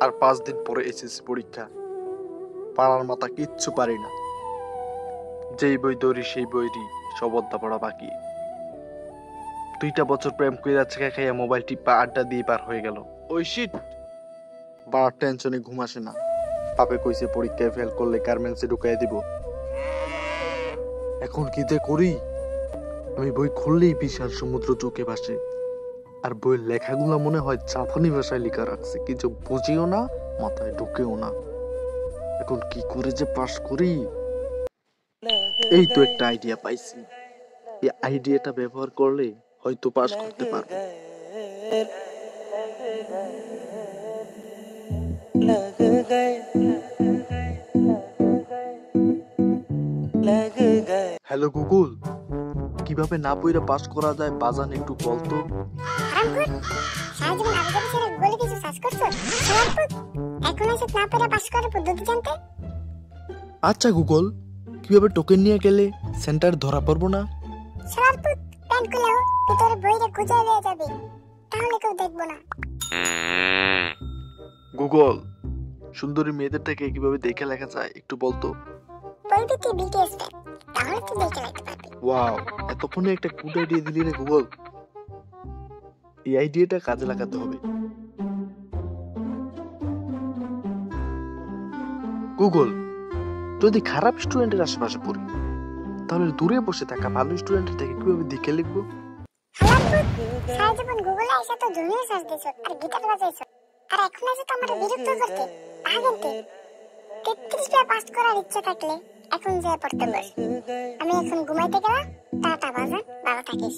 আর পাঁচ দিন পরে এসএসসি পরীক্ষা। পাড়ার মাথা কিচ্ছু পারি না। যেই বই দৌড়ি সেই বইটি সব পড়া বাকি। দুইটা বছর প্রেম করে যাচ্ছে খাইয়া মোবাইল টিপা আড্ডা দিয়ে পার হয়ে গেল। ওই শিট বাড়ার টেনশনে ঘুম আসে না। পাপে কইছে পরীক্ষায় ফেল করলে গার্মেন্টসে ঢুকাই দিব। এখন কি তে করি? আমি বই খুললেই বিশাল সমুদ্র চোখে ভাসে। আর বইয়ের লেখাগুলো মনে হয় জাপানি ভাষায় লেখা রাখছে। কিছু বুঝিও না, মাথায় ঢুকেও না। এখন কি করে যে পাস করি? এই তো একটা আইডিয়া পাইছি। এই আইডিয়াটা ব্যবহার করলে হয়তো পাস করতে পারব। হ্যালো গুগল, কীভাবে না পইরা পাস করা যায় বাজান একটু বলতো? হারামখোর সারা জীবন আবেদন ছেড়ে গুগলে কিছু সার্চ করছ? শালারপুত এখন এসে না পেরে পাস করার পদ্ধতি জানতে? আচ্ছা গুগল কীভাবে টোকেন নিয়ে গেলে সেন্টার ধরা পড়ব না? শালারপুত প্যান্ট খুলেও ভিতরে বইরে খুঁজে পেয়ে যাবে। তাহলে কেউ দেখব না। গুগল সুন্দরী মেয়েদের থেকে কীভাবে দেখে লেখা যায় একটু বলতো? বলবি কি বিটিএস তাহলে তুই দেখে রাখতে পারবি। ওয়াও এতক্ষণে একটা গুড আইডিয়া দিলি রে গুগল। এই আইডিয়াটা কাজে লাগাতে হবে। গুগল যদি খারাপ স্টুডেন্টের আশেপাশে পড়ি তাহলে দূরে বসে থাকা ভালো স্টুডেন্টের থেকে কীভাবে দেখে লিখব? শালারপুত গুগলে এসে তো জুনিয়র সার্চ দিছো আর গিটার বাজাইছো আর এখন এসে তো আমার বিরক্ত করতে তা তেত্রিশ বার পাস করার ইচ্ছা থাকলে এখন যে পড়তে বস। আমি এখন ঘুমাইতে গেলাম টাটা বাজান ভালো থাকিস।